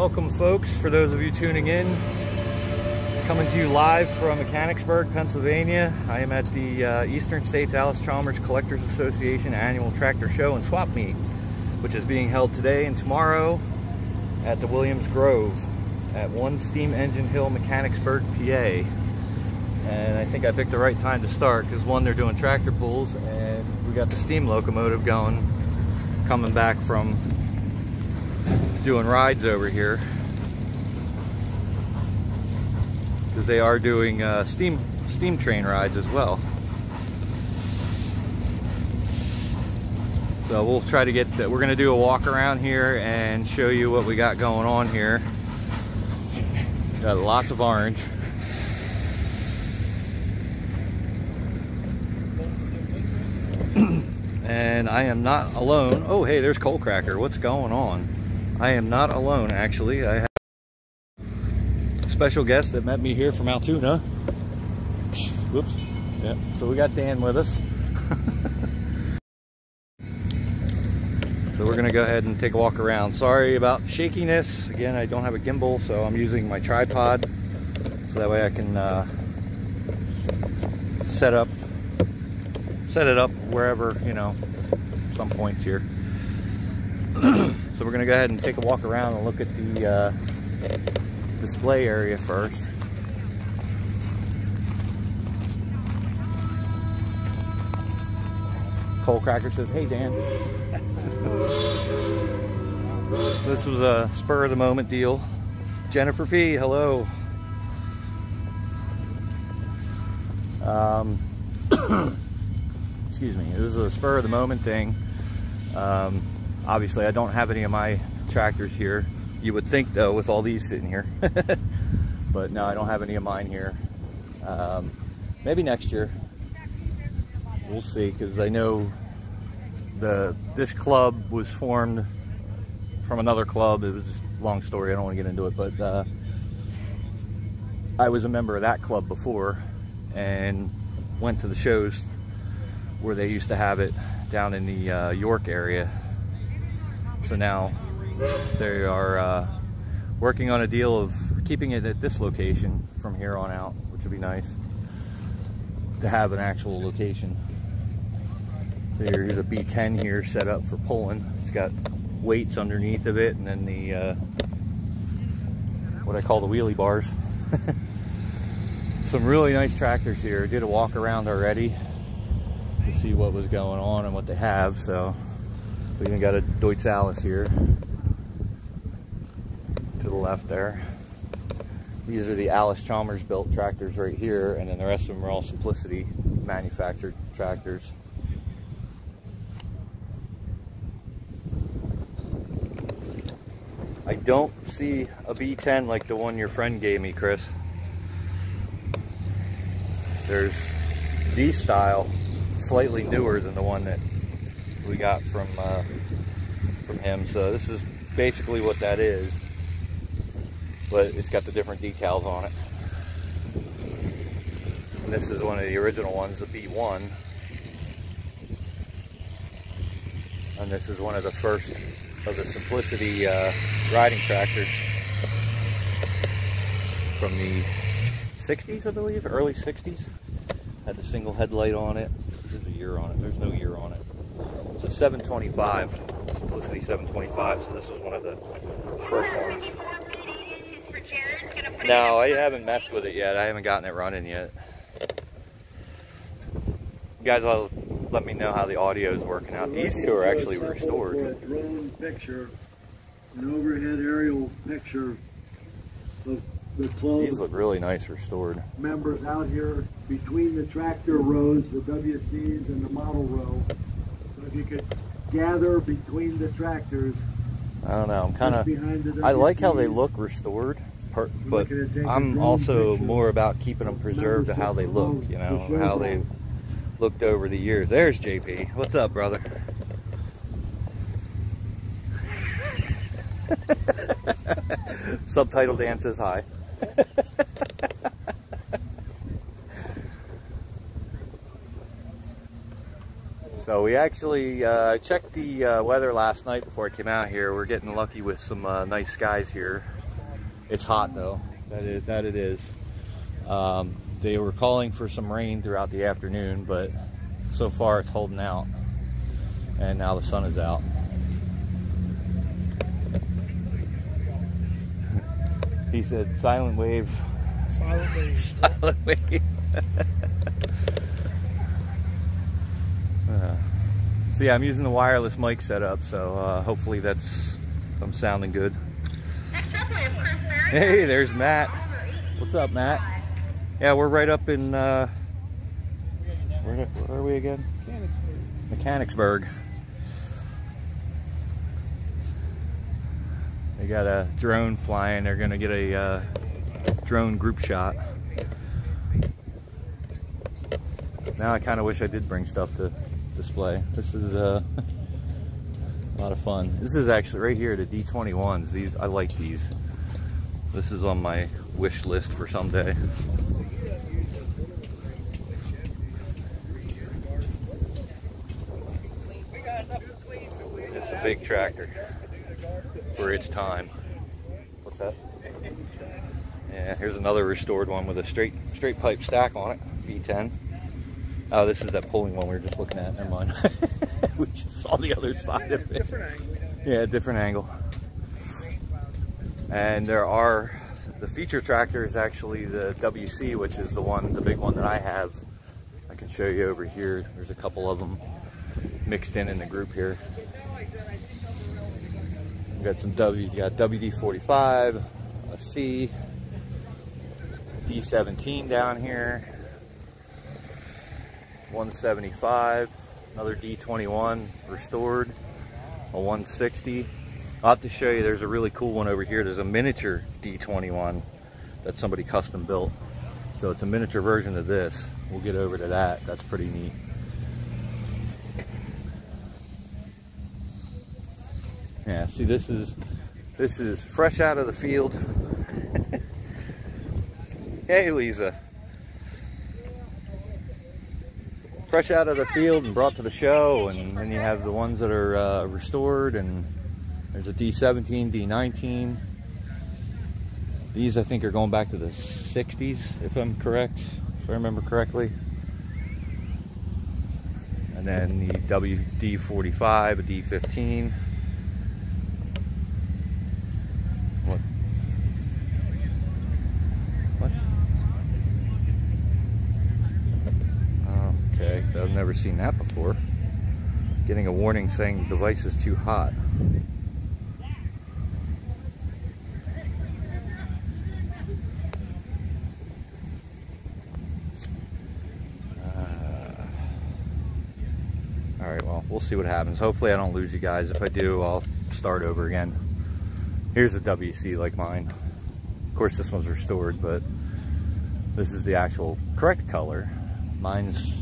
Welcome folks, for those of you tuning in. Coming to you live from Mechanicsburg, Pennsylvania. I am at the uh, Eastern States Allis Chalmers Collectors Association Annual Tractor Show and Swap Meet, which is being held today and tomorrow at the Williams Grove at One Steam Engine Hill, Mechanicsburg, PA. And I think I picked the right time to start because one, they're doing tractor pulls and we got the steam locomotive going, coming back from doing rides over here because they are doing uh, steam steam train rides as well. So we'll try to get, the, we're gonna do a walk around here and show you what we got going on here. Got lots of orange. and I am not alone. Oh, hey, there's Coal Cracker. What's going on? I am not alone, actually. I have a special guest that met me here from Altoona. Whoops. Yeah. So we got Dan with us. so we're gonna go ahead and take a walk around. Sorry about shakiness. Again, I don't have a gimbal, so I'm using my tripod. So that way I can uh, set up, set it up wherever, you know, some points here. So we're gonna go ahead and take a walk around and look at the uh, display area first. Coal Cracker says, hey Dan. this was a spur of the moment deal. Jennifer P, hello. Um, excuse me, this is a spur of the moment thing. Um, Obviously, I don't have any of my tractors here. You would think, though, with all these sitting here. but no, I don't have any of mine here. Um, maybe next year. We'll see, because I know the this club was formed from another club. It was a long story. I don't want to get into it, but uh, I was a member of that club before and went to the shows where they used to have it down in the uh, York area so now they are uh, working on a deal of keeping it at this location from here on out, which would be nice to have an actual location. So here's a B10 here set up for pulling. It's got weights underneath of it and then the, uh, what I call the wheelie bars. Some really nice tractors here. Did a walk around already to see what was going on and what they have. So we even got a Deutz Allis here to the left there. These are the Allis Chalmers built tractors right here, and then the rest of them are all Simplicity manufactured tractors. I don't see a B10 like the one your friend gave me, Chris. There's D style, slightly newer than the one that we got from uh, from him. So this is basically what that is, but it's got the different decals on it. And this is one of the original ones, the B1. And this is one of the first of the Simplicity uh, riding tractors from the 60s, I believe, early 60s. Had the single headlight on it. There's a year on it. There's no year on it. It's a 725, Simplicity 725, so this is one of the first ones. No, I haven't messed with it yet. I haven't gotten it running yet. You guys will let me know how the audio is working out. These two are actually restored. a drone picture, an overhead aerial picture of the club. These look really nice restored. Members out here between the tractor rows, the WCs and the model row if you could gather between the tractors. I don't know. I'm kind of. I like how they look restored, but I'm also more about keeping them preserved to how they look. You know how they've looked over the years. There's JP. What's up, brother? Subtitle Dan says hi. So we actually uh, checked the uh, weather last night before I came out here. We're getting lucky with some uh, nice skies here. It's hot though. That is that it is. Um, they were calling for some rain throughout the afternoon, but so far it's holding out. And now the sun is out. he said silent wave. Silent wave. Silent wave. Uh, so yeah, I'm using the wireless mic setup, so uh, hopefully that's I'm sounding good. Hey, there's Matt. What's up, Matt? Yeah, we're right up in uh, where, where are we again? Mechanicsburg. They got a drone flying. They're gonna get a uh, drone group shot. Now I kind of wish I did bring stuff to display. This is uh, a lot of fun. This is actually right here, the D21s. These I like these. This is on my wish list for someday. It's a big tractor for its time. What's that? Yeah, here's another restored one with a straight straight pipe stack on it, V10. Oh, this is that pulling one we were just looking at. Never mind. we just saw the other side of it. Yeah, different angle. And there are, the feature tractor is actually the WC, which is the one, the big one that I have. I can show you over here. There's a couple of them mixed in in the group here. You got some W, you got WD-45, a C, D17 down here, 175, another D21 restored, a 160. I'll have to show you, there's a really cool one over here. There's a miniature D21 that somebody custom built. So it's a miniature version of this. We'll get over to that. That's pretty neat. Yeah, see this is this is fresh out of the field. hey Lisa. Fresh out of the field and brought to the show and then you have the ones that are uh, restored and there's a D17, D19. These I think are going back to the 60s if I'm correct, if I remember correctly. And then the WD45, a D15. What? What? Okay, I've never seen that before. Getting a warning saying the device is too hot. Uh, all right, well, we'll see what happens. Hopefully I don't lose you guys. If I do, I'll start over again. Here's a WC like mine. Of course, this one's restored, but this is the actual correct color. Mine's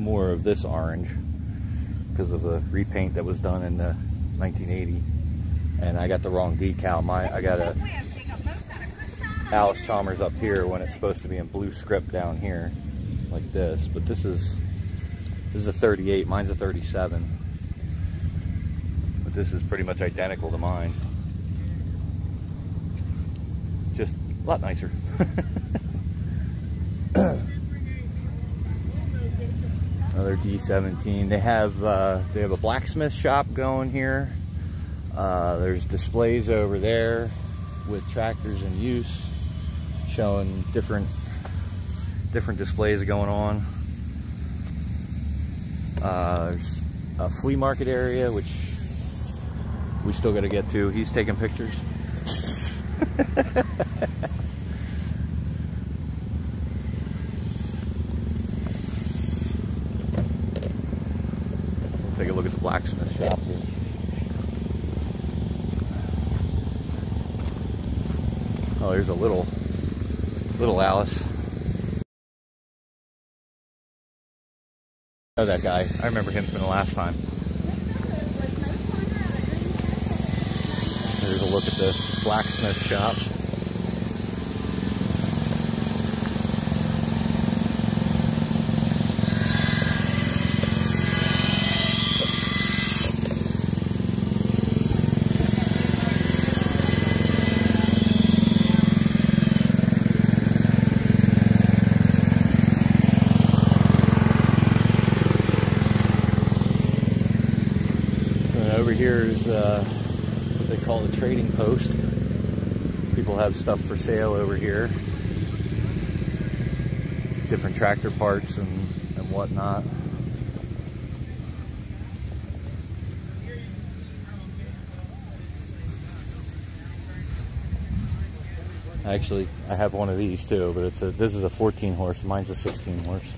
more of this orange because of the repaint that was done in the 1980 and I got the wrong decal. My I got a Allis Chalmers up here when it's supposed to be in blue script down here like this. But this is this is a 38 mine's a 37 but this is pretty much identical to mine. Just a lot nicer another D17. They have uh, they have a blacksmith shop going here. Uh, there's displays over there with tractors in use, showing different different displays going on. Uh, there's a flea market area which we still got to get to. He's taking pictures. Take a look at the blacksmith shop here. Oh, there's a little, little Allis. Oh, that guy. I remember him from the last time. There's a look at the blacksmith shop. Over here is uh, what they call the trading post. People have stuff for sale over here. Different tractor parts and, and whatnot. Actually, I have one of these too, but it's a this is a 14 horse. Mine's a 16 horse.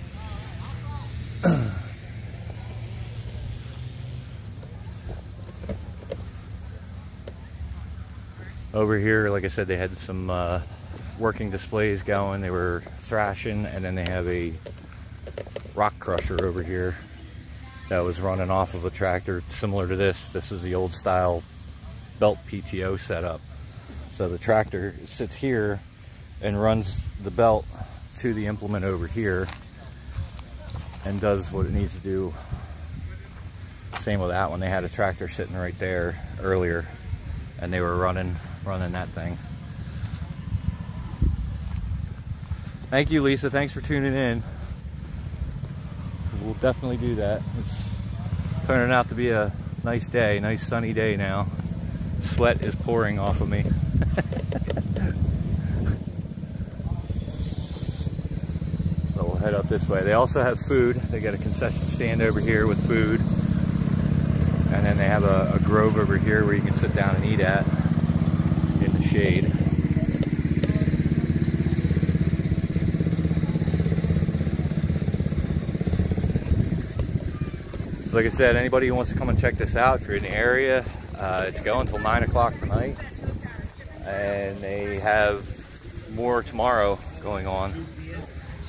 Over here, like I said, they had some uh, working displays going. They were thrashing, and then they have a rock crusher over here that was running off of a tractor similar to this. This is the old style belt PTO setup. So the tractor sits here and runs the belt to the implement over here and does what it needs to do. Same with that one. They had a tractor sitting right there earlier and they were running running that thing. Thank you, Lisa. Thanks for tuning in. We'll definitely do that. It's turning out to be a nice day, nice sunny day now. Sweat is pouring off of me. so we'll head up this way. They also have food. They got a concession stand over here with food. And then they have a, a grove over here where you can sit down and eat at shade. So like I said, anybody who wants to come and check this out, if you're in the area, uh, it's going until 9 o'clock tonight. And they have more tomorrow going on.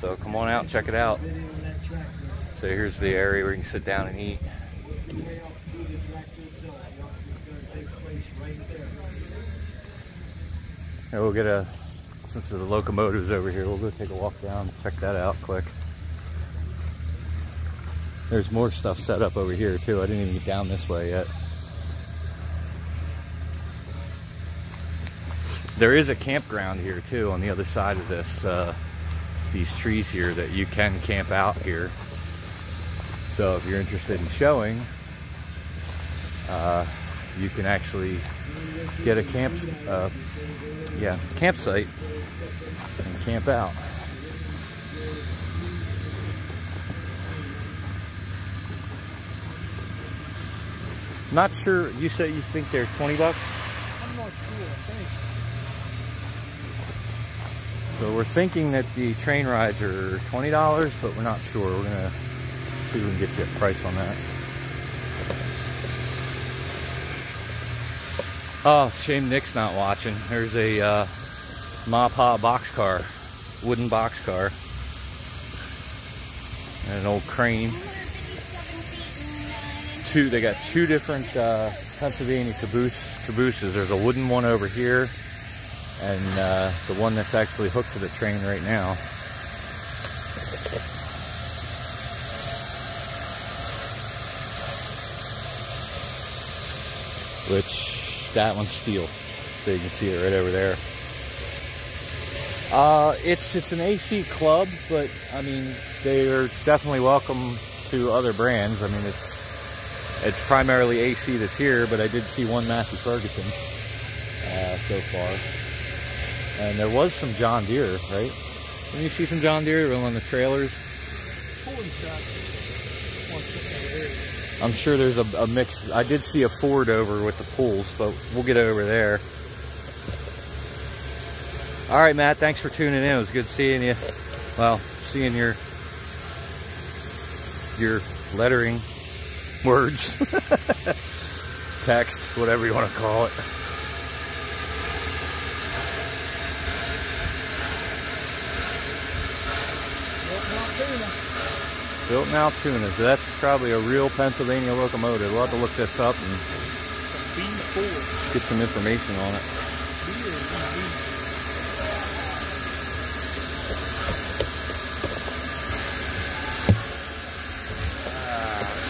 So come on out and check it out. So here's the area where you can sit down and eat. And we'll get a, since of the locomotive's over here, we'll go take a walk down, and check that out quick. There's more stuff set up over here too. I didn't even get down this way yet. There is a campground here too on the other side of this, uh, these trees here that you can camp out here. So if you're interested in showing, uh, you can actually get a camp, uh, yeah, campsite and camp out. Not sure. You said you think they're 20 bucks? I'm not sure, I think. So we're thinking that the train rides are $20, but we're not sure. We're gonna see if we can get you a price on that. Oh, shame Nick's not watching. There's a uh, box car, wooden box car, and an old crane. Two, they got two different uh, Pennsylvania caboose, cabooses. There's a wooden one over here, and uh, the one that's actually hooked to the train right now. Which that one's steel, so you can see it right over there. Uh, it's it's an AC club, but I mean they are definitely welcome to other brands. I mean it's it's primarily AC that's here, but I did see one Massey Ferguson uh, so far. And there was some John Deere, right? Didn't you see some John Deere on the trailers? Pulling tractor. One sitting over there. I'm sure there's a, a mix. I did see a Ford over with the pools, but we'll get over there. All right, Matt, thanks for tuning in. It was good seeing you. Well, seeing your your lettering words, text, whatever you want to call it. Built in Altoona, so that's probably a real Pennsylvania locomotive. We'll have to look this up and get some information on it.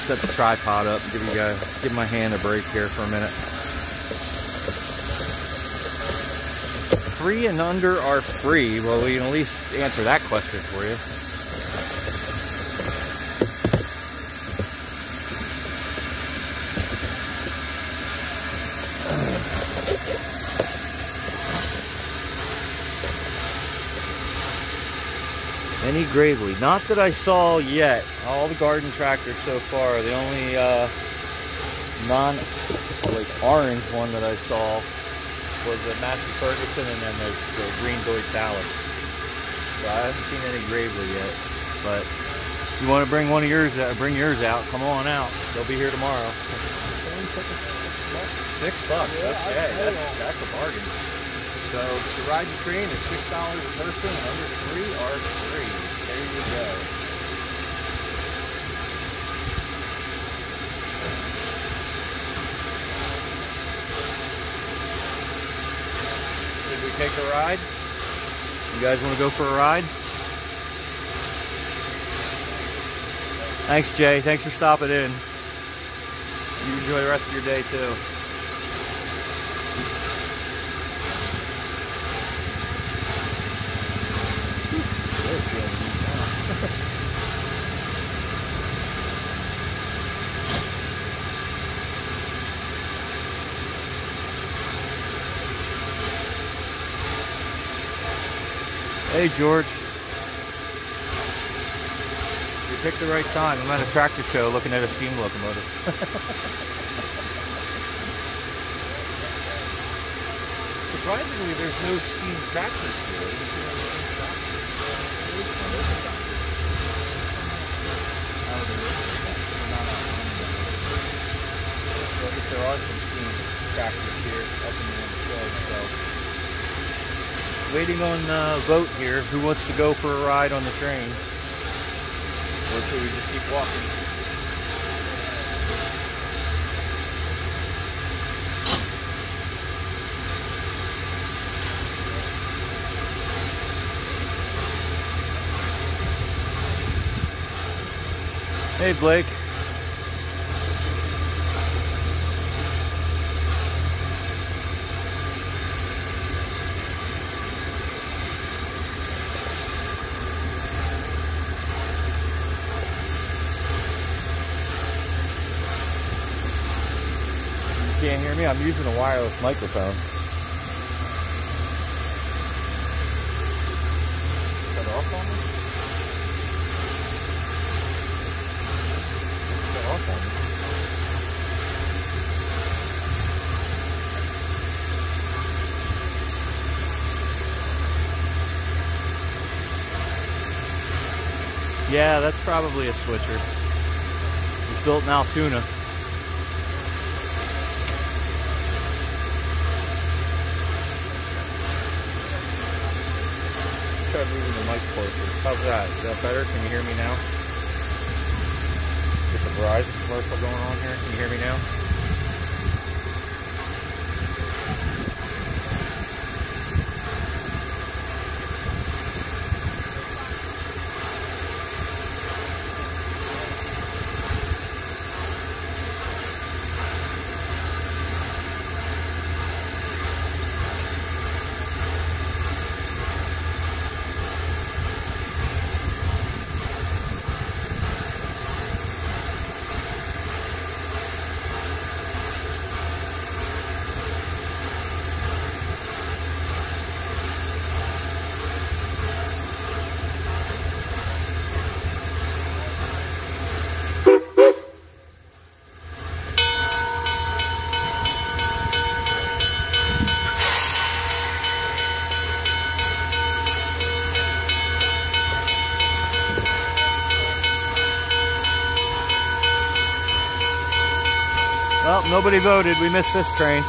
Set the tripod up, give you guys, give my hand a break here for a minute. Three and under are free. Well, we can at least answer that question for you. Any Gravely. Not that I saw yet. All the garden tractors so far. The only uh, non like orange one that I saw was the Massey Ferguson and then the, the green Deutz Allis. So I haven't seen any Gravely yet. But you want to bring one of yours out, bring yours out, come on out. They'll be here tomorrow. Six bucks. Okay, that's, that's a bargain. So to ride the train is six dollars a person, and under three are free. There you go. Should we take a ride? You guys want to go for a ride? Thanks, Jay. Thanks for stopping in. You enjoy the rest of your day too. Hey George. You picked the right time. I'm at a tractor show looking at a steam locomotive. Surprisingly, there's no steam tractors here. But there are some steam tractors here up in the shed, so waiting on uh, vote here. Who wants to go for a ride on the train? Or should we just keep walking? Hey Blake. You can't hear me? I'm using a wireless microphone. Off on me? Off on me. Yeah, that's probably a switcher. It's built in Altoona. Try moving the mic closer. How's that? Is that better? Can you hear me now? Get the Verizon commercial going on here. Can you hear me now? Well, nobody voted. We missed this train.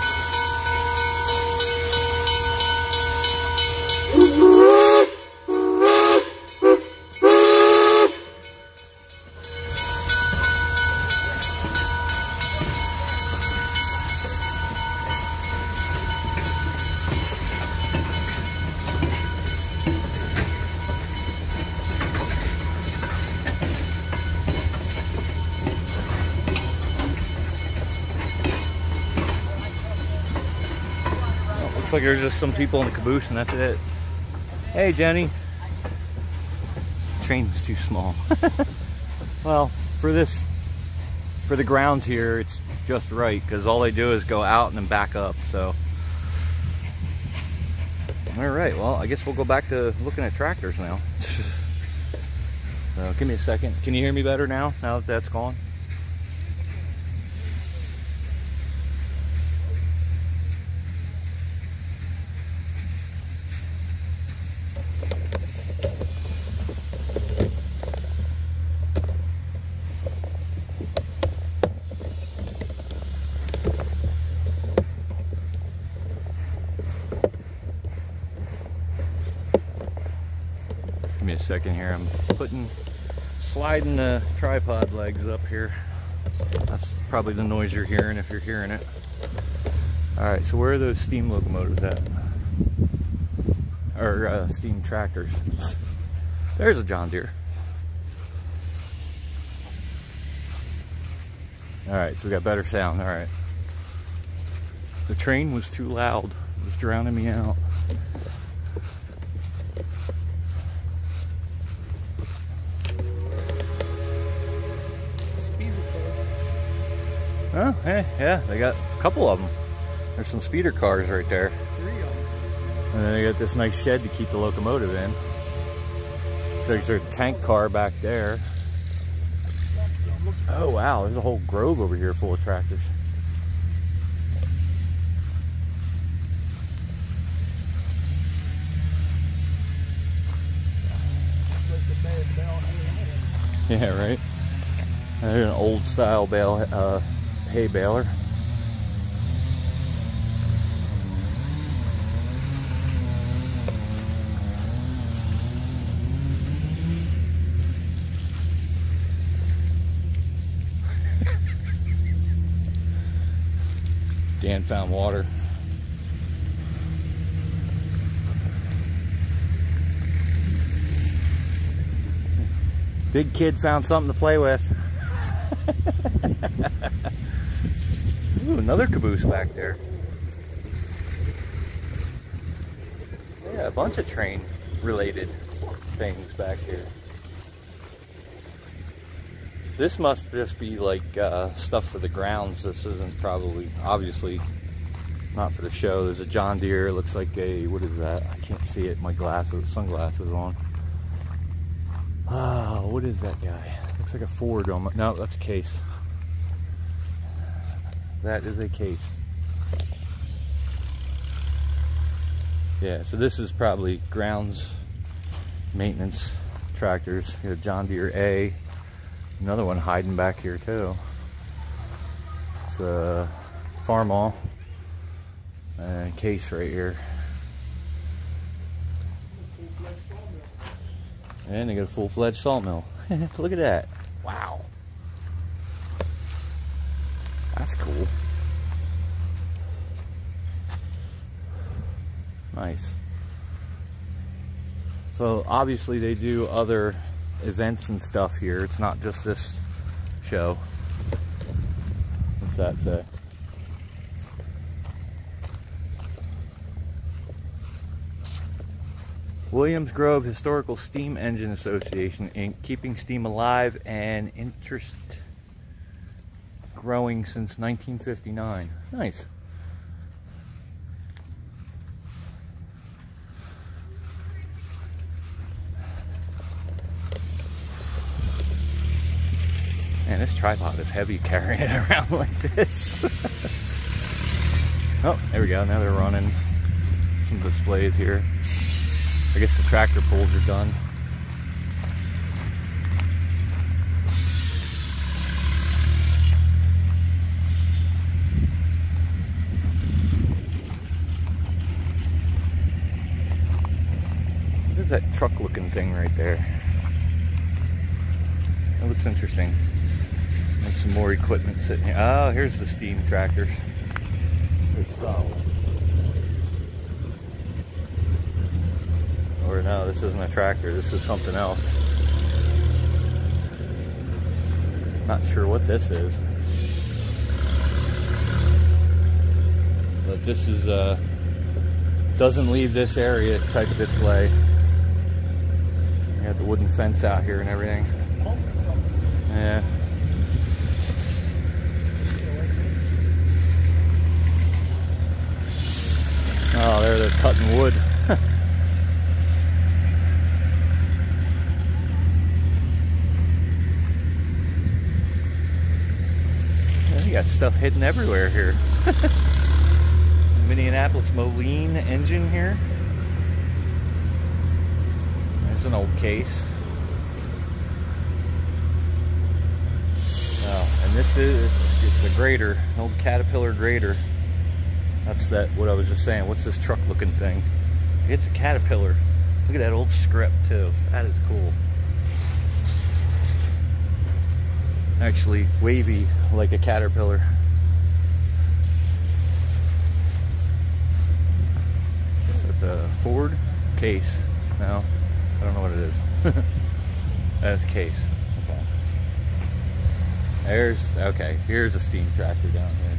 Looks like there's just some people in the caboose and that's it. Hey, Jenny. Train was too small. well, for this, for the grounds here, it's just right because all they do is go out and then back up. So, all right. Well, I guess we'll go back to looking at tractors now. So give me a second. Can you hear me better now, now that that's gone? Second here. I'm putting, sliding the tripod legs up here. That's probably the noise you're hearing if you're hearing it. All right, so where are those steam locomotives at? Or uh, steam tractors? There's a John Deere. All right, so we got better sound. All right. The train was too loud. It was drowning me out. Oh, hey, yeah, they got a couple of them. There's some speeder cars right there. Three of them. And then they got this nice shed to keep the locomotive in. There's a tank car back there. Oh wow, there's a whole grove over here full of tractors. Like the bad bell hanging Yeah, right. There's an old style bale, uh, hay baler. Dan found water. Big kid found something to play with. Another caboose back there. Yeah, a bunch of train related things back here. This must just be like uh, stuff for the grounds. This isn't probably, obviously, not for the show. There's a John Deere. Looks like a, what is that? I can't see it. My glasses, sunglasses on. Ah, what is that guy? Looks like a Ford no, that's a case. That is a case. Yeah, so this is probably grounds maintenance tractors. John Deere A. Another one hiding back here too. It's a Farmall. And case right here. And they got a full-fledged salt mill. Look at that. Wow. That's cool. Nice. So obviously they do other events and stuff here. It's not just this show. What's that say? Williams Grove Historical Steam Engine Association, Inc., keeping steam alive and interest growing since 1959. Nice. Man, this tripod is heavy carrying it around like this. oh, there we go. Now they're running some displays here. I guess the tractor pulls are done. What is that truck looking thing right there? That looks interesting. There's some more equipment sitting here. Oh, here's the steam tractors. They're solid. Or no, this isn't a tractor, this is something else. Not sure what this is. But this is uh doesn't leave this area type of display got the wooden fence out here and everything. Yeah. Oh, there they're cutting wood. You got stuff hidden everywhere here. Minneapolis Moline engine here. An old case. And this is it's a grader, an old Caterpillar grader. That's that what I was just saying. What's this truck looking thing? It's a Caterpillar. Look at that old script too. That is cool. Actually wavy like a caterpillar. That's a Ford case. No, I don't know what it is. That's case. Okay. There's okay. Here's a steam tractor down here.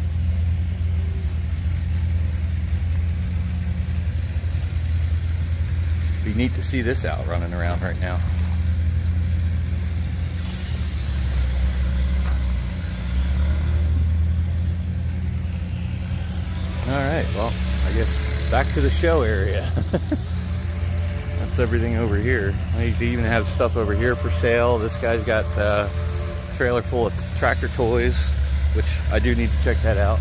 Be neat to see this out running around right now. All right, well, I guess back to the show area. Everything over here. They even have stuff over here for sale. This guy's got a trailer full of tractor toys, which I do need to check that out.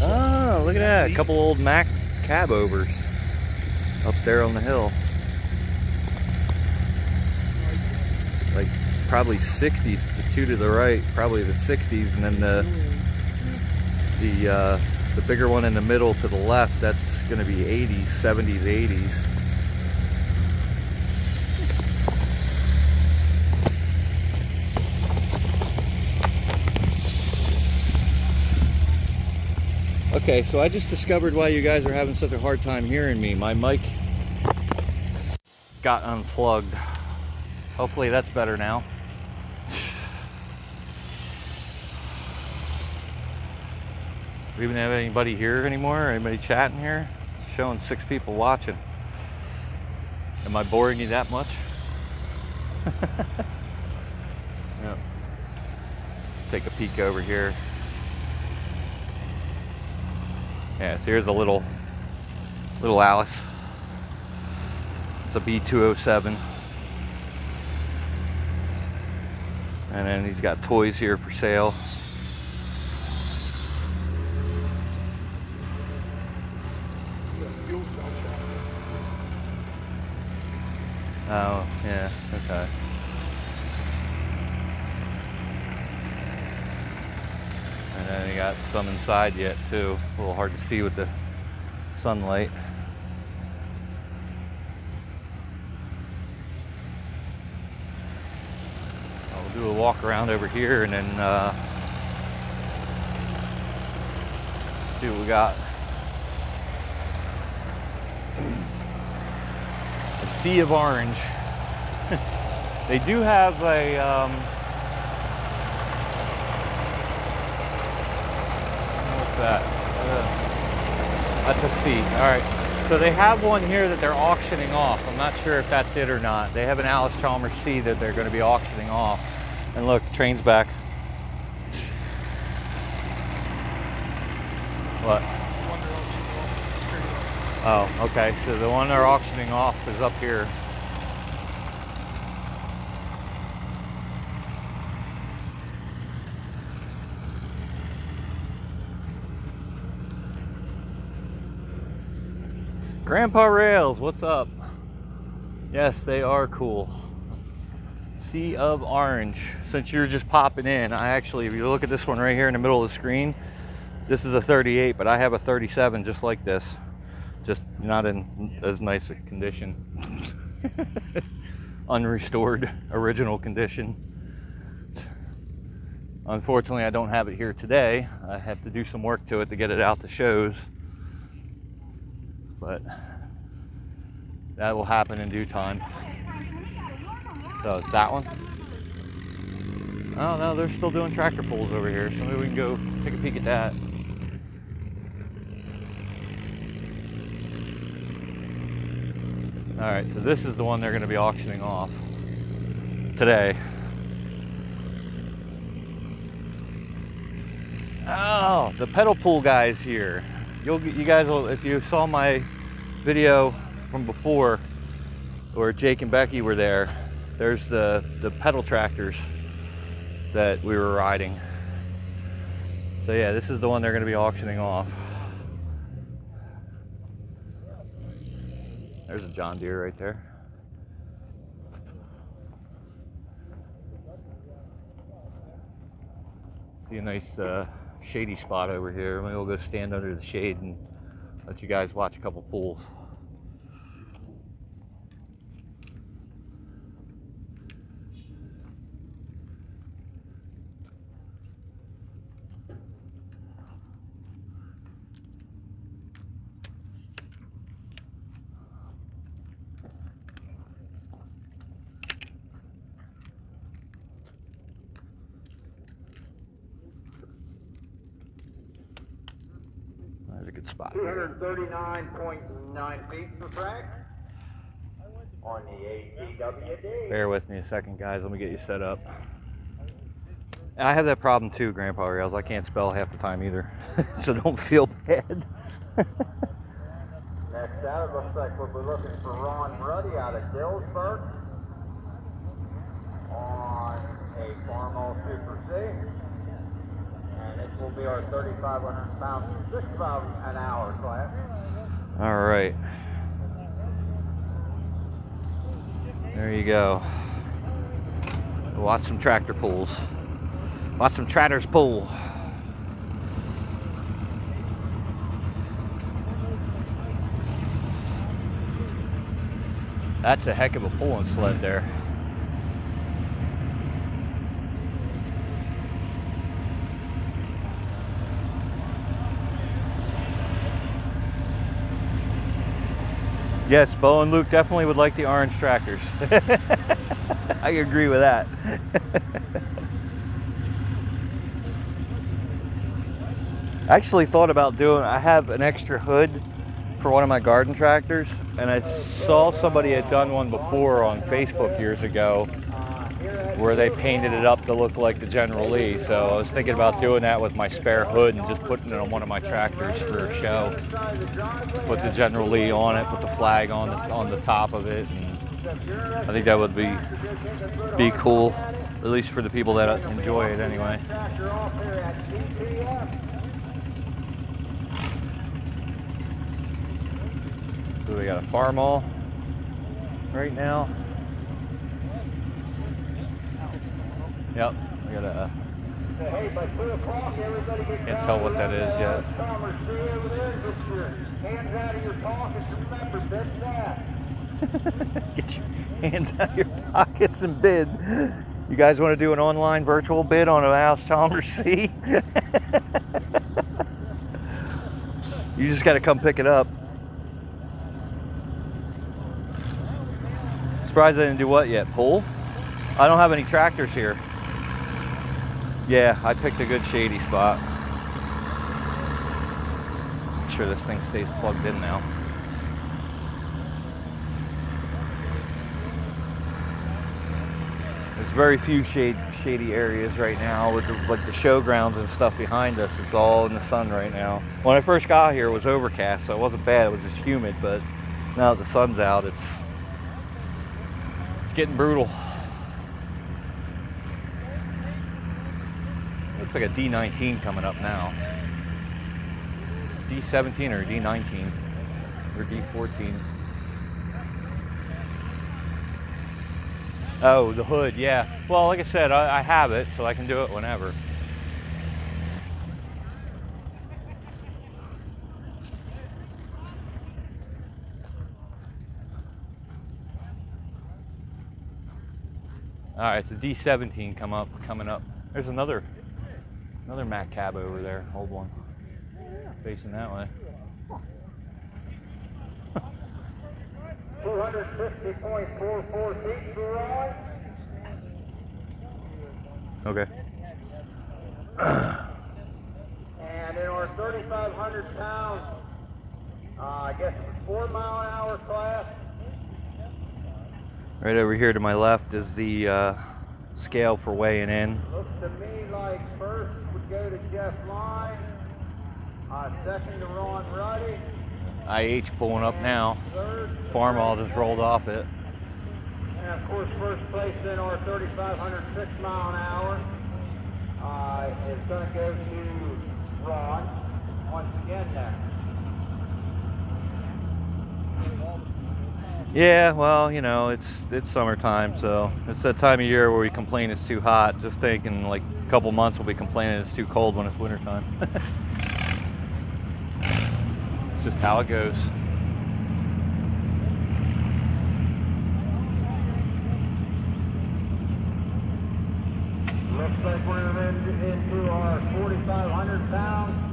Oh, look at that. A couple old Mack cab overs up there on the hill. Like probably 60s, the two to the right, probably the 60s, and then the the uh, the bigger one in the middle to the left, that's gonna be 80s, 70s, 80s. Okay, so I just discovered why you guys are having such a hard time hearing me. My mic got unplugged. Hopefully that's better now. We even have anybody here anymore? Anybody chatting here? Showing six people watching. Am I boring you that much? yep. Take a peek over here. Yeah, so here's a little little Allis. It's a B207. And then he's got toys here for sale. Fuel cell shop. Oh, yeah, okay. And then you got some inside yet too. A little hard to see with the sunlight. I'll do a walk around over here and then uh, see what we got. A sea of orange. they do have a um, what's that? Uh, that's a C. All right. So they have one here that they're auctioning off. I'm not sure if that's it or not. They have an Allis Chalmers C that they're going to be auctioning off. And look, train's back. What? Wonder Oaks, straight up. Oh, okay. So the one they're auctioning off is up here. Grandpa Rails, what's up? Yes, they are cool. Sea of Orange. Since you're just popping in, I actually, if you look at this one right here in the middle of the screen, this is a 38, but I have a 37 just like this. Just not in as nice a condition. Unrestored, original condition. Unfortunately, I don't have it here today. I have to do some work to it to get it out to shows. But that will happen in due time. So it's that one. Oh no, they're still doing tractor pulls over here, so maybe we can go take a peek at that. All right, so this is the one they're going to be auctioning off today. Oh, the pedal pool guys here. You'll, you guys will, if you saw my video from before, where Jake and Becky were there, there's the, the pedal tractors that we were riding. So yeah, this is the one they're going to be auctioning off. There's a John Deere right there. See a nice uh, shady spot over here. Maybe we'll go stand under the shade and let you guys watch a couple pools. 139.9 feet per frac on the ATWD. Bear with me a second, guys. Let me get you set up. I have that problem too, Grandpa Rails. I can't spell half the time either, so don't feel bad. Next out, it looks like we'll be looking for Ron Ruddy out of Dillsburg on a Farmall Super C. This will be our 3,500 pound, 6 pound an hour. All right. There you go. Watch some tractor pulls. Watch some tractors pull. That's a heck of a pulling sled there. Yes, Bo and Luke definitely would like the orange tractors. I agree with that. I actually thought about doing, I have an extra hood for one of my garden tractors, and I saw somebody had done one before on Facebook years ago where they painted it up to look like the General Lee. So I was thinking about doing that with my spare hood and just putting it on one of my tractors for a show. Put the General Lee on it, put the flag on the, on the top of it, and I think that would be be cool, at least for the people that enjoy it anyway. So we got a Farmall right now. Yep, we got a. Uh, hey, by two o'clock, everybody get Can't tell what that is yet. Commerce Street over there, get your hands out of your pockets and remember, bid that. Get your hands out of your pockets and bid. You guys want to do an online virtual bid on an Allis Chalmers C? you just got to come pick it up. Surprised I didn't do what yet? Pull? I don't have any tractors here. Yeah, I picked a good shady spot. Make sure this thing stays plugged in now. There's very few shade, shady areas right now with the, like the showgrounds and stuff behind us. It's all in the sun right now. When I first got here, it was overcast, so it wasn't bad. It was just humid, but now that the sun's out, it's, it's getting brutal. Looks like a D19 coming up now. D17 or D19 or D14. Oh, the hood, yeah. Well, like I said, I, I have it, so I can do it whenever. All right, it's a D17 come up, coming up. There's another, another Mack cab over there, old one, facing that way. Two hundred fifty point four four feet for Okay. And in our thirty-five hundred pound, uh, I guess it's four mile an hour class, Right over here to my left is the uh, scale for weighing in. looks to me like first go to Jeff Line, uh, second to Ron Ruddy, IH pulling up now. Farmall just rolled off it. And of course, first place in our 3,506 mile an hour uh, is going to go to Ron once again there. Yeah, well, you know, it's it's summertime, so it's that time of year where we complain it's too hot. Just thinking, like a couple months we'll be complaining it's too cold when it's wintertime. it's just how it goes. Looks like we're into our 4,500 pound.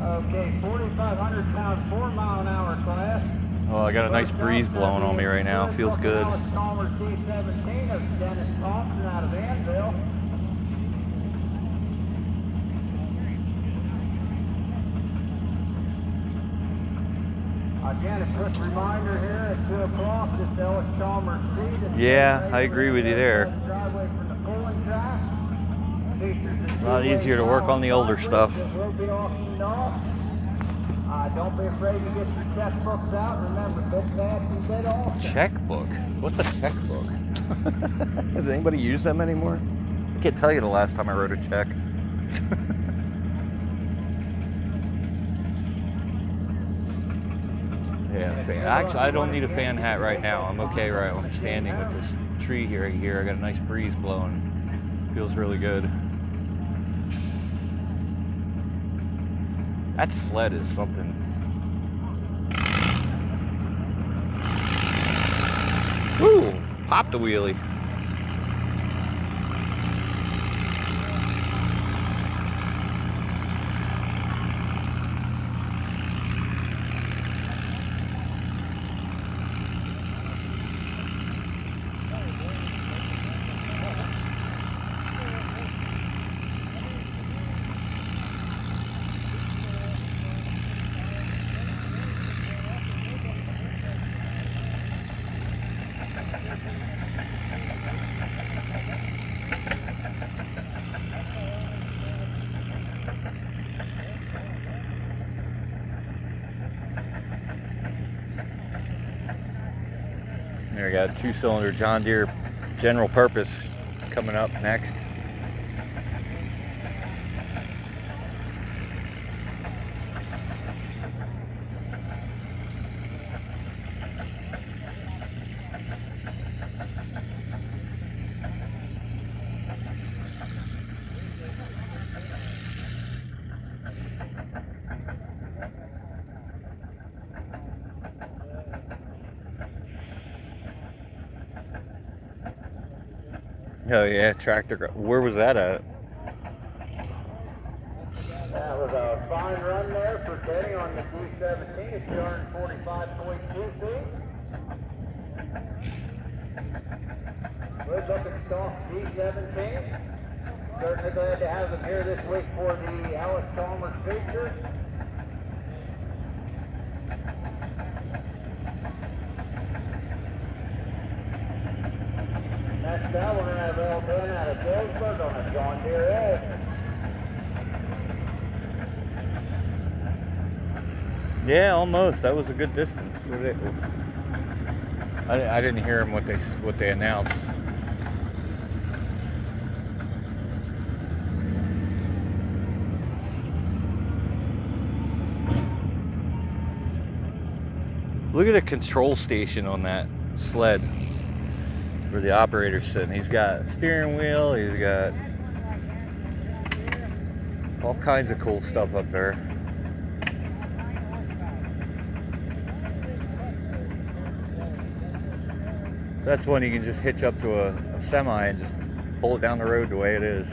Uh, okay, 4,500 pound, four mile an hour class. Oh, I got a nice breeze blowing on me right now. Feels good. Allis Chalmers D17 of Dennis Thompson out of Anvil. Again, a quick reminder here at 2 o'clock, this Allis Chalmers. Yeah, I agree with you there. Driveway from the pulling track. Features A lot easier to work on the older stuff. It will be auctioned off. Uh, don't be afraid to get your checkbooks out. Remember, bid fast and bid often. Checkbook? What's a checkbook? Does anybody use them anymore? I can't tell you the last time I wrote a check. yeah, fan. Actually, I don't need a fan hat right now. I'm okay right I'm standing with this tree here. Here, I got a nice breeze blowing. Feels really good. That sled is something. Ooh, popped a wheelie. A two-cylinder John Deere general purpose coming up next. Oh yeah, tractor. Where was that at? That was a fine run there for Teddy on the D17 at 245.2 feet. Good looking soft D17. Certainly glad to have him here this week for the Allis Chalmers feature. Next up, we're going to have Earl Ben out of Galesburg on a John Deere Edge. Yeah, almost. That was a good distance. What I, I didn't hear them what they what they announced. Look at the control station on that sled where the operator's sitting. He's got steering wheel, he's got all kinds of cool stuff up there. That's one you can just hitch up to a, a semi and just pull it down the road the way it is.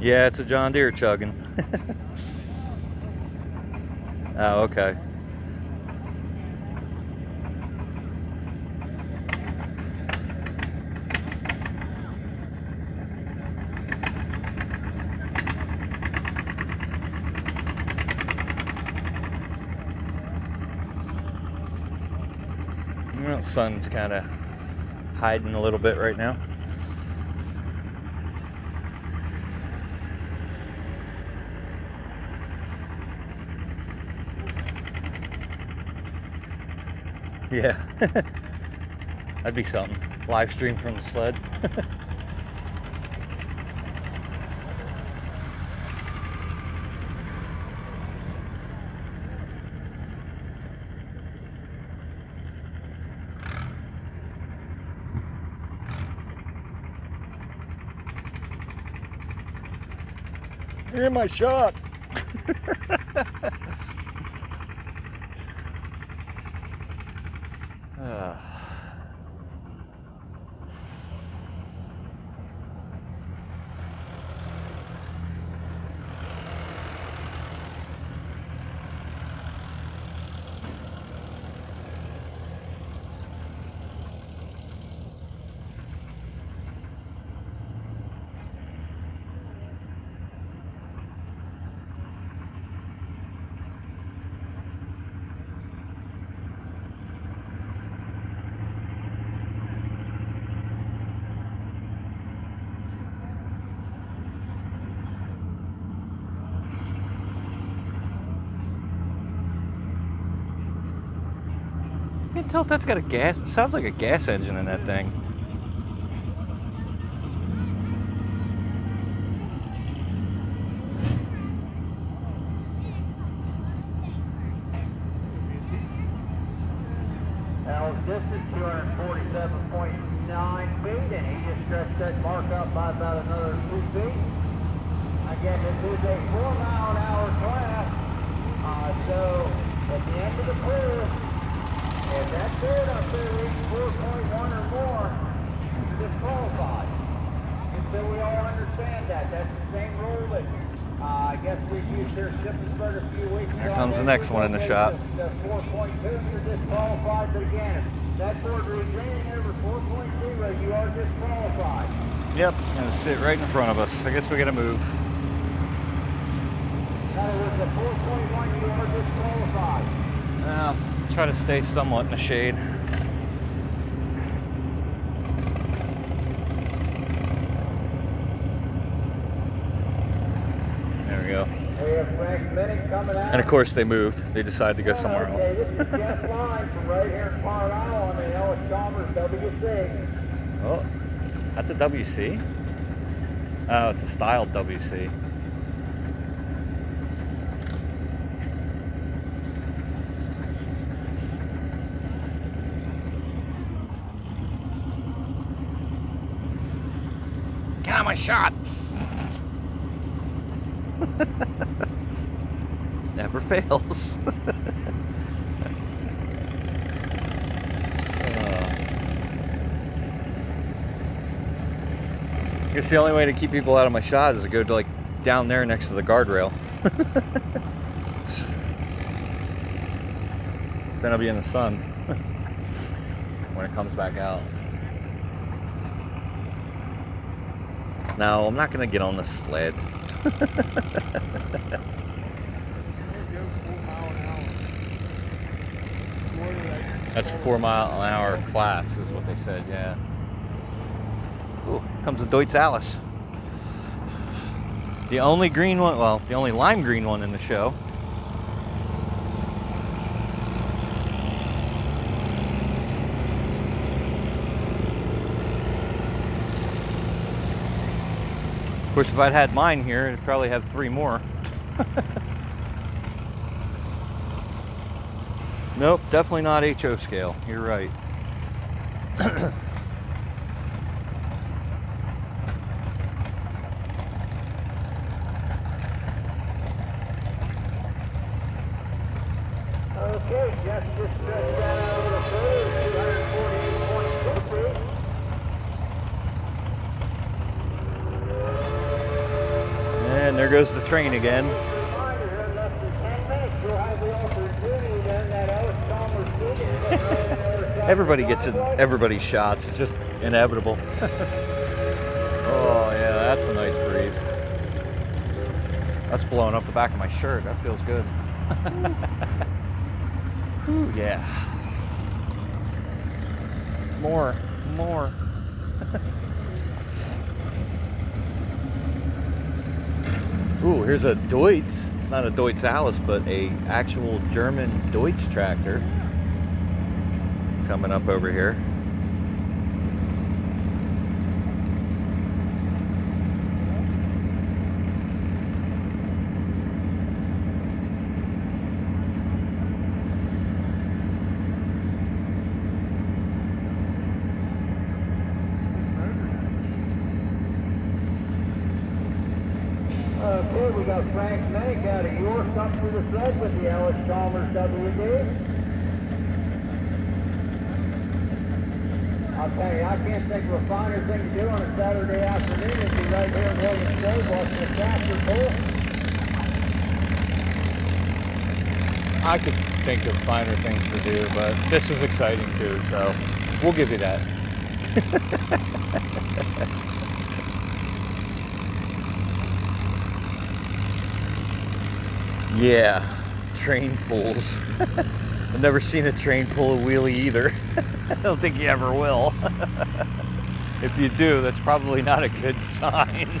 Yeah, it's a John Deere chugging. oh, okay. sun's kind of hiding a little bit right now. Yeah, that'd be something. Live stream from the sled. in my shot. Ah. You can tell if that's got a gas. It sounds like a gas engine in that thing. Now, his distance 247.9 feet, and he just stretched that mark up by about another two feet. Again, this is a four mile an hour class, uh, so at the end of the pool, if that bird up there reaches 4.1 or more, you're disqualified. And so we all understand that. That's the same rule that uh, I guess we used here at Shippensburg a few weeks ago. Here comes the next one in the shot. The 4.2, you're disqualified, but again, that bird reads anything over 4.0, you are disqualified. Yep, gonna sit right in front of us. I guess we gotta move. In other words, at 4.1, you are disqualified. Now, try to stay somewhat in the shade. There we go. We have Frank Minnick coming out. And of course they moved. They decided to go somewhere else. this is Jeff Line from right here in Colorado on the Allis Chalmers WC. Oh, that's a WC? Oh, it's a styled WC. Get on my shot! Never fails. I guess the only way to keep people out of my shot is to go to like down there next to the guardrail. then I'll be in the sun when it comes back out. No, I'm not gonna get on the sled. That's a four mile an hour class, is what they said, yeah. Ooh, comes the Deutz Allis. The only green one, well, the only lime green one in the show. Course, if I'd had mine here, I'd probably have three more. Nope, definitely not HO scale. You're right. Okay, Jeff just stretched that out a little further, 248.2 feet. And there goes the train again. Reminder here, in less than 10 minutes, you'll have the alternate duty down that Allis Chalmers Stadium. Everybody gets in everybody's shots. It's just inevitable. oh yeah, that's a nice breeze. That's blowing up the back of my shirt. That feels good. Whew, yeah. More, more. Here's a Deutz. It's not a Deutz Allis, but a actual German Deutz tractor. coming up over here. Okay, we got Frank Mank out of York up through the thread with the Allis Chalmers WD. I'll tell you, I can't think of a finer thing to do on a Saturday afternoon than be right here in Williams State watching the tractor pull. I could think of finer things to do, but this is exciting too, so we'll give you that. yeah, train pulls. I've never seen a train pull a wheelie either. I don't think you ever will. if you do, that's probably not a good sign.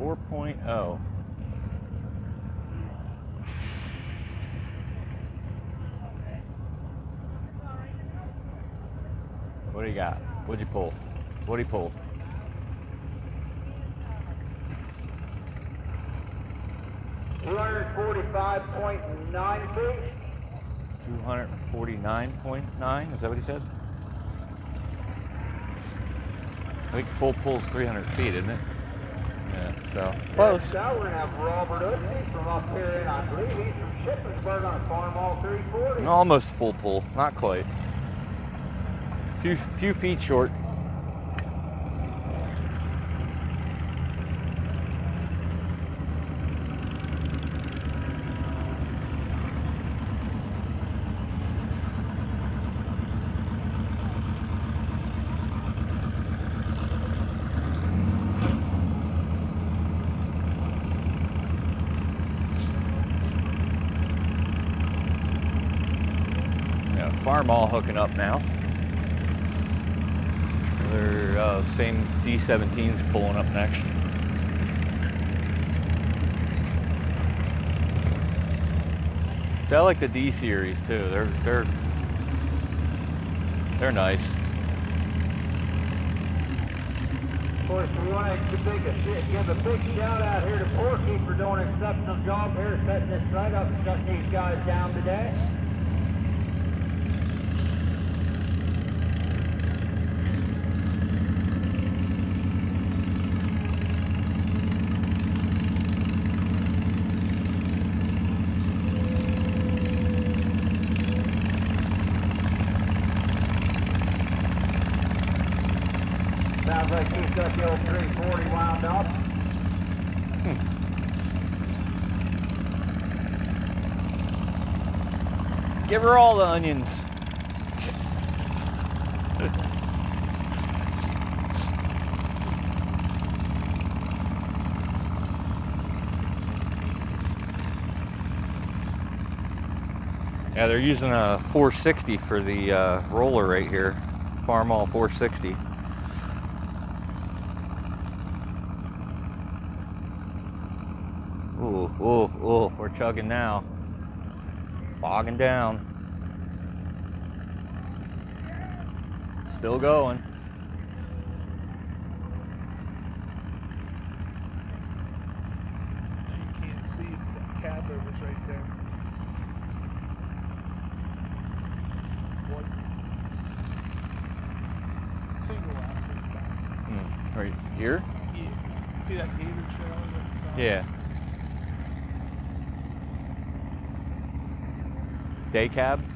Four oh. What do you got? What'd you pull? What'd he pull? Two hundred forty-five point nine feet. 249.9, is that what he said? I think full pull's 300 feet, isn't it? Yeah, so close. Now we're gonna have Robert Oakley from up here, and I believe he's from Shippensburg on Farmall 340. Almost full pull, not quite. Few few feet short. All hooking up now. Their uh, same D17's pulling up next. See, I like the D series too. They're they're they're nice. Of course, we want to give a, big shout out here to Porky for doing an exceptional job here setting this right up and shutting these guys down today. Like he's got the old 340 wound up. Give her all the onions. Yeah, they're using a 460 for the uh, roller right here. Farmall 460. Ooh, ooh, ooh, we're chugging now. Bogging down. Still going. You can't see the cab overs right there. One single axle back. Hmm, Right here? Yeah. See that gator shit on the side? Yeah. Day cab?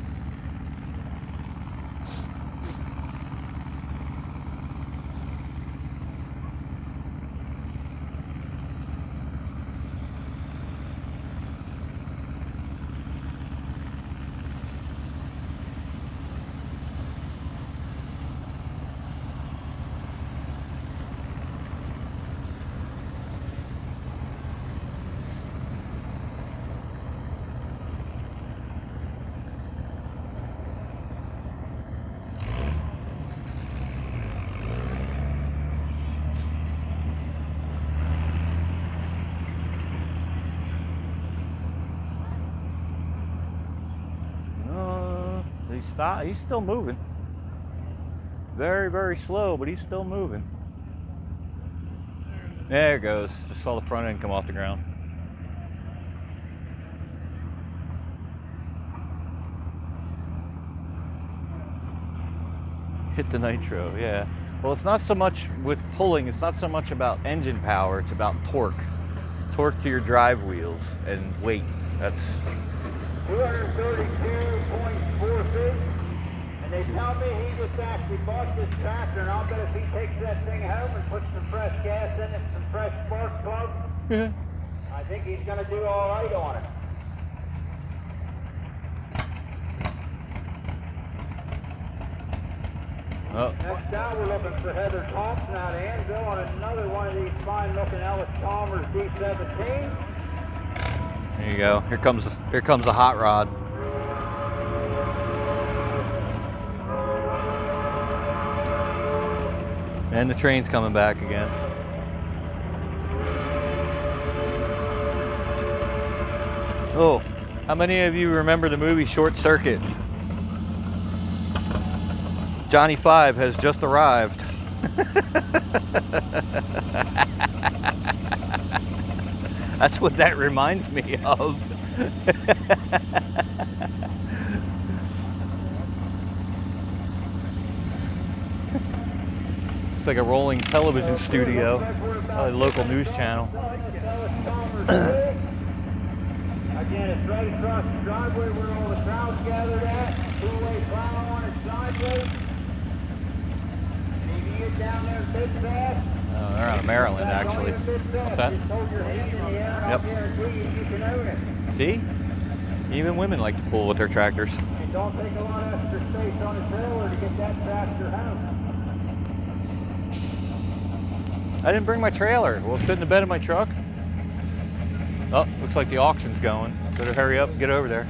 Stop. He's still moving. Very, very slow, but he's still moving. There it goes. Just saw the front end come off the ground. Hit the nitro, yeah. Well, it's not so much with pulling, it's not so much about engine power, it's about torque. Torque to your drive wheels and weight. That's 232.4 feet. And they tell me he just actually bought this tractor, and I'll bet if he takes that thing home and puts some fresh gas in it, some fresh spark plugs, mm-hmm. I think he's going to do all right on it. oh, Next down, we're looking for Heather Thompson out of Anvil on another one of these fine-looking Allis Chalmers D17. There you go. Here comes here comes a hot rod. And the train's coming back again. Oh, how many of you remember the movie Short Circuit? Johnny Five has just arrived. That's what that reminds me of. it's like a rolling television studio, a local news channel. Again, it's right across the driveway where all the crowd's gathered at. Two-way plow on its sideways. And you get down there big fast, Oh, they're out of Maryland, actually. What's that? Yep. See? Even women like to pull with their tractors. Don't take a lot of extra space on a trailer to get that tractor. I didn't bring my trailer. Will it in the bed of my truck? Oh, looks like the auction's going. Better hurry up and get over there.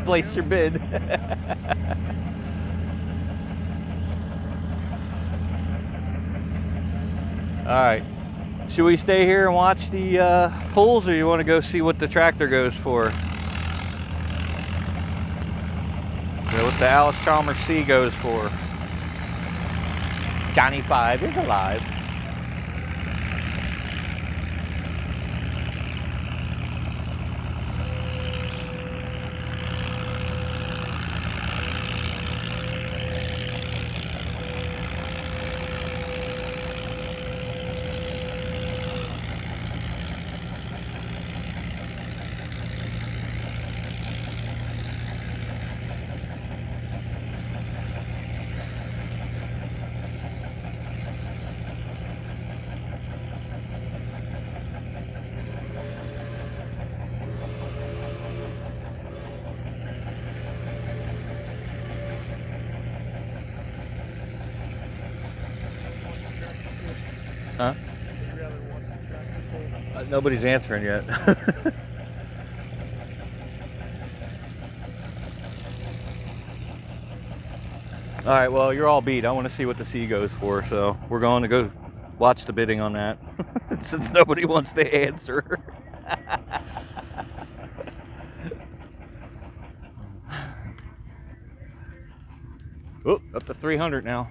Place your bid. All right. Should we stay here and watch the uh, pulls, or you want to go see what the tractor goes for? Yeah, what the Allis Chalmers C goes for? Johnny Five is alive. Nobody's answering yet. all right, well, you're all beat. I want to see what the C goes for, so we're going to go watch the bidding on that since nobody wants to answer. oh, up to 300 now.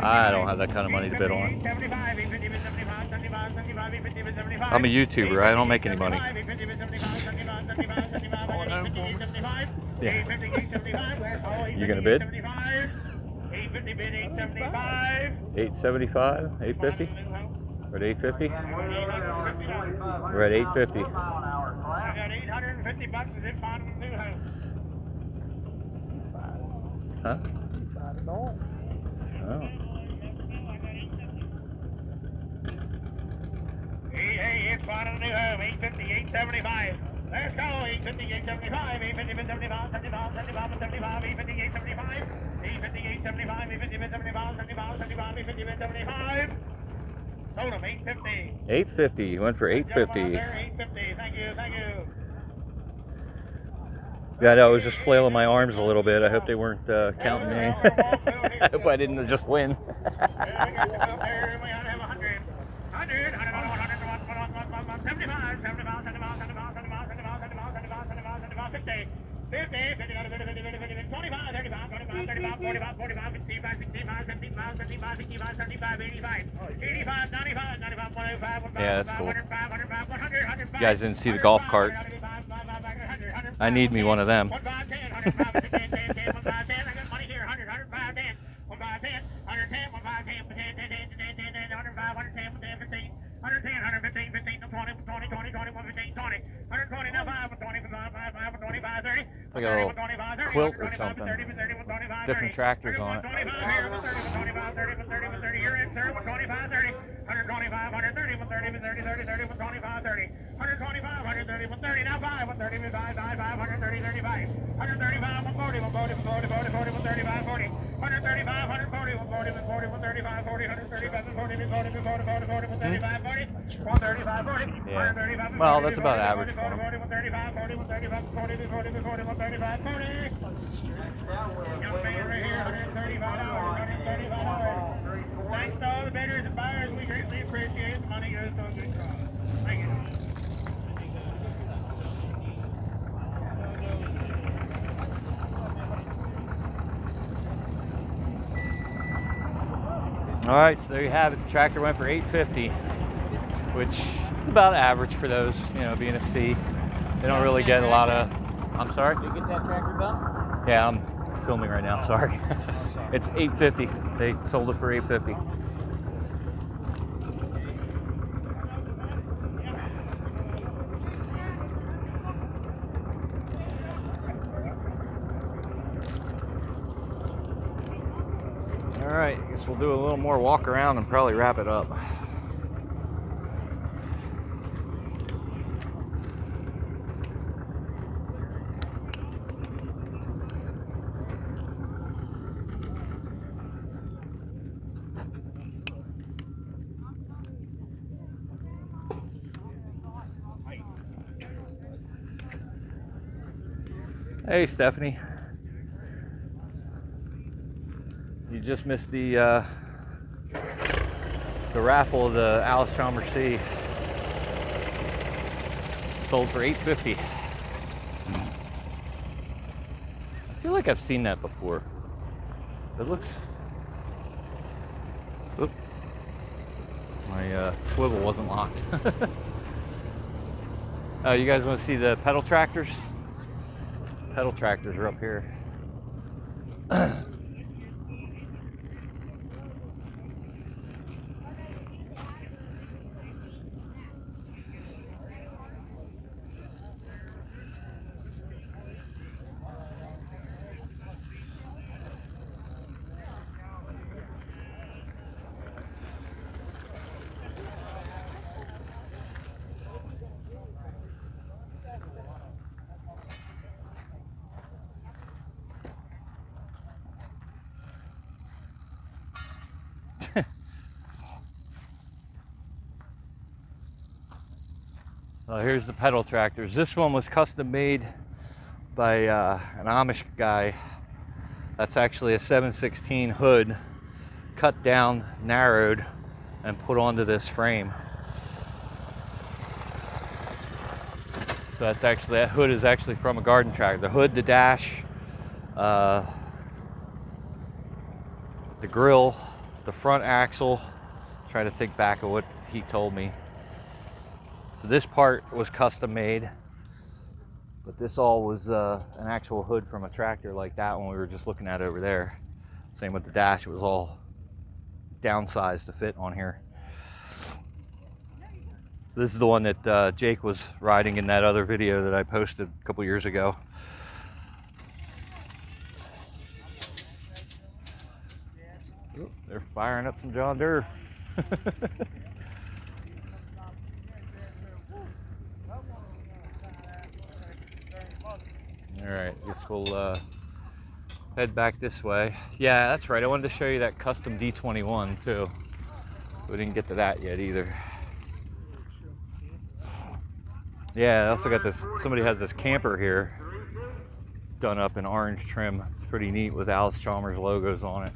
I don't have that kind of money to bid on. I'm a YouTuber. I don't make any money. Yeah. You gonna bid? 850 bid 875. 875, 850, or at 850. We're at 850. I got 850 bucks if on the new house. Huh? Not at all. Oh. Hey, hey, it's on the new home. 850, 875. Let's go. 850, 875. 850 bid 75, 75, 75, 75. 850, 875. 850, 875. 850 75, 75, 75. 850 bid 75. Sold him 850. 850. You went for 850. there, 850. Thank you, thank you. Yeah, I was just flailing my arms a little bit. I hope they weren't uh, counting me. I hope I didn't just win yeah, that's cool. you guys didn't see the golf cart. I need me one of them. Like a little quilt or something. Different tractors on it. 125 now 5, 130, 5, 135, 140, 140, 140, 135, 40, 135, 140, 140, 140, 40, 135, 40. 135, 40. Yeah. 135, Well, that's about average 40, for 'em. 40, 135, 40, 135, 40, 40, 40, 135, 40. Young man right here, 135 hours, 135 hours. Thanks to all the bidders and buyers. We greatly appreciate it. The money goes to a good cause. Thank you. All right, so there you have it. The tractor went for 850, which is about average for those, you know, being a C. They don't really get a lot of. I'm sorry. Did you get that tractor done? Yeah, I'm filming right now. Oh, sorry. it's 850. They sold it for 850. All right, I guess we'll do a little more walk around and probably wrap it up. Hey, Stephanie. You just missed the uh, the raffle of the Allis Chalmers C. Sold for 850. I feel like I've seen that before. It looks. Oop. My uh, swivel wasn't locked. uh, you guys want to see the pedal tractors? Pedal tractors are up here. pedal tractors. This one was custom made by uh, an Amish guy. That's actually a 716 hood, cut down, narrowed, and put onto this frame. So that's actually that hood is actually from a garden tractor. The hood, the dash, uh, the grill, the front axle. Trying to think back of what he told me. This part was custom made, but this all was uh, an actual hood from a tractor like that one we were just looking at over there. Same with the dash, it was all downsized to fit on here. This is the one that uh, Jake was riding in that other video that I posted a couple years ago. They're firing up some John Deere. All right, guess we'll uh, head back this way. Yeah, that's right. I wanted to show you that custom D21 too. We didn't get to that yet either. Yeah, I also got this. Somebody has this camper here done up in orange trim. It's pretty neat with Allis Chalmers logos on it.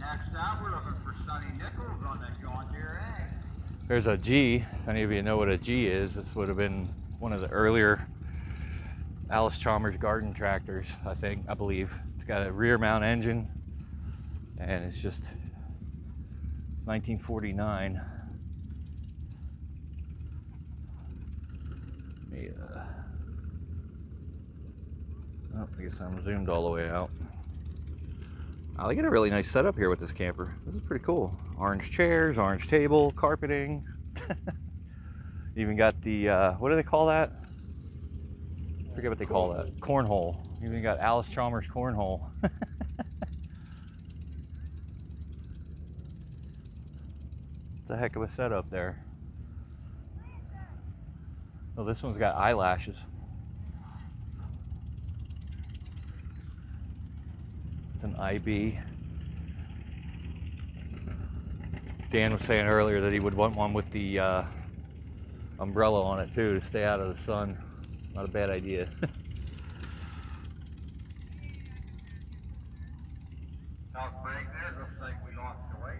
Next we're looking for Sonny Nichols on that John Deere There's a G. If any of you know what a G is, this would have been one of the earlier Allis Chalmers garden tractors, I think, I believe. It's got a rear mount engine and it's just 1949. Yeah. Oh, I guess I'm zoomed all the way out. I get a really nice setup here with this camper. This is pretty cool. Orange chairs, orange table, carpeting. Even got the, uh, what do they call that? I forget what they call that. Cornhole. You Even got Allis Chalmers cornhole. it's a heck of a setup there. Oh, this one's got eyelashes. It's an IB. Dan was saying earlier that he would want one with the uh, umbrella on it too to stay out of the sun. Not a bad idea. Talk break there, looks like we lost the way.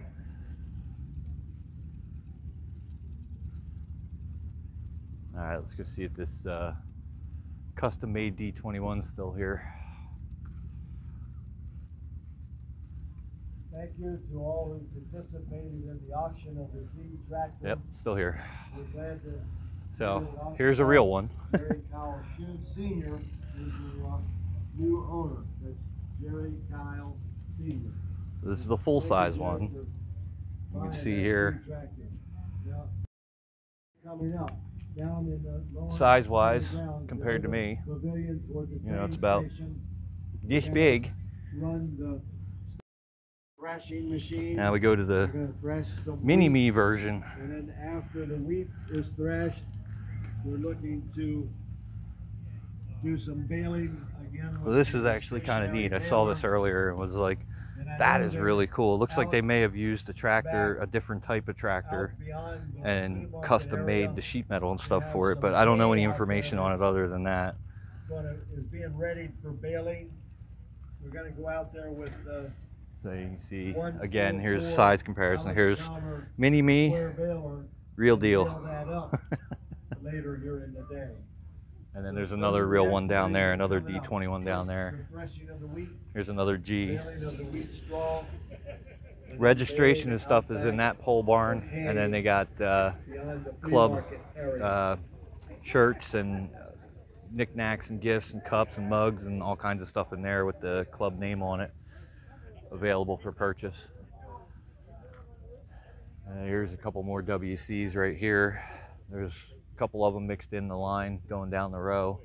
All right, let's go see if this uh, custom-made D21 is still here. Thank you to all who participated in the auction of the Z tractor. Yep, still here. We're glad to. So here's a real one. Jerry Kyle Shue Senior is the uh, new owner. That's Jerry Kyle Senior. So this is the full-size one. You can see here. Coming up, down in the. Size-wise, ground, compared to me, Pavilion toward the you know, it's about. This big. Thrashing machine. Now we go to the some mini me version. And then after the wheat is thrashed, we're looking to do some baling again. So this is actually kind of neat. I saw this earlier and was like, that is really cool. It looks like they may have used a tractor, a different type of tractor, and custom made the sheet metal and stuff for it, but I don't know any information on it other than that. Gonna, is being readied for baling. We're gonna go out there with, uh. So you can see, again, here's size comparison. Here's mini me, real deal. bail that up Later in the day. And then there's another real one down there, another D21 down there. The threshing of the wheat, Here's another G. baling of the wheat straw. and then Registration and stuff is in that pole barn, and then they got uh, beyond the flea club uh, shirts and knickknacks and gifts and cups and mugs and all kinds of stuff in there with the club name on it available for purchase. Uh, here's a couple more WCs right here. There's a couple of them mixed in the line going down the row.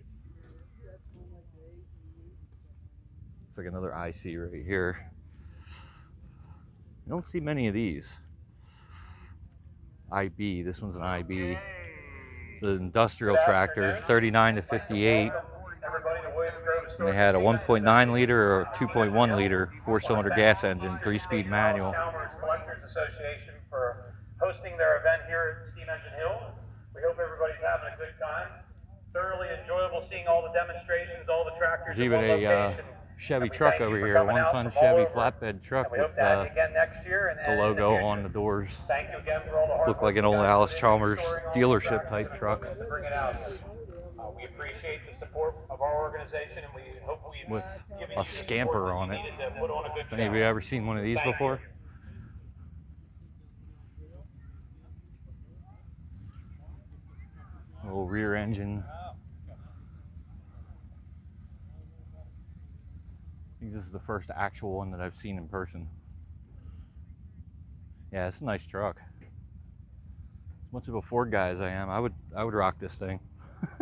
It's like another IC right here. You don't see many of these. IB, this one's an IB. It's an industrial tractor, 39 to 58. And they had a 1.9 liter or 2.1 liter four cylinder gas engine, three speed manual. Chalmers Collectors Association for hosting their event here at Steam Engine Hill. We hope everybody's having a good time. Thoroughly enjoyable seeing all the demonstrations, all the tractors. There's even a uh. Chevy truck over here, one-ton Chevy flatbed truck with uh, again next year and the logo future. on the doors. Thank you again for all the hard Looked work like an old Allis Chalmers the dealership type truck. To bring it out. Uh, we appreciate the support of our organization and we hope we've With a scamper on it. on a good Any of show. you ever seen one of these before? Little rear engine. I think this is the first actual one that I've seen in person. Yeah, it's a nice truck. As much of a Ford guy as I am, I would I would rock this thing.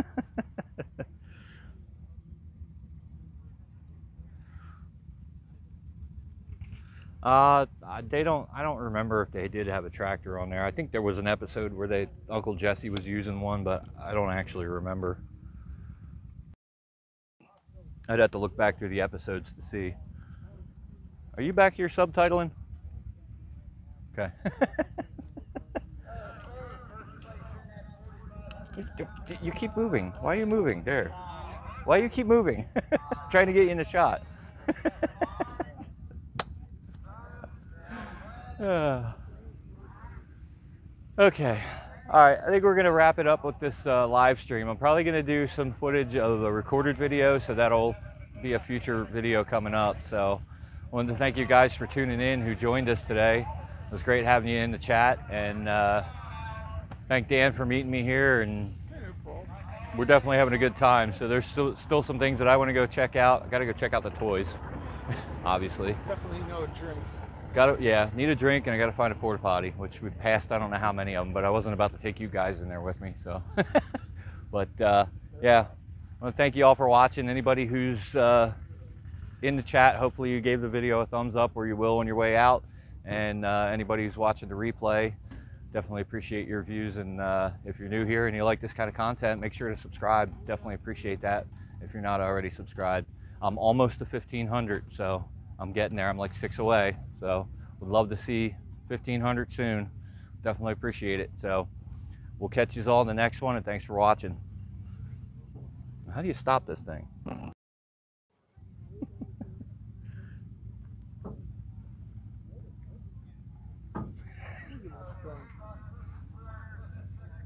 Uh, they don't. I don't remember if they did have a tractor on there. I think there was an episode where they Uncle Jesse was using one, but I don't actually remember. I'd have to look back through the episodes to see. Are you back here subtitling? Okay. you, keep moving. Why are you moving? There. Why you keep moving? Trying to get you in the shot. Uh, okay. All right. I think we're going to wrap it up with this uh, live stream. I'm probably going to do some footage of the recorded video, so that'll be a future video coming up. So I wanted to thank you guys for tuning in who joined us today. It was great having you in the chat. And uh, thank Dan for meeting me here. And we're definitely having a good time. So there's still, still some things that I want to go check out. I got to go check out the toys, obviously. Definitely no drink. Got to, yeah, need a drink and I got to find a porta potty, which we passed. I don't know how many of them, but I wasn't about to take you guys in there with me. So, but uh, yeah, I want to thank you all for watching. Anybody who's uh, in the chat, hopefully you gave the video a thumbs up or you will on your way out. And uh, anybody who's watching the replay, definitely appreciate your views. And uh, if you're new here and you like this kind of content, make sure to subscribe. Definitely appreciate that if you're not already subscribed. I'm almost to 1500, so I'm getting there. I'm like six away. So would love to see 1500 soon. Definitely appreciate it. So we'll catch you all in the next one and thanks for watching. How do you stop this thing?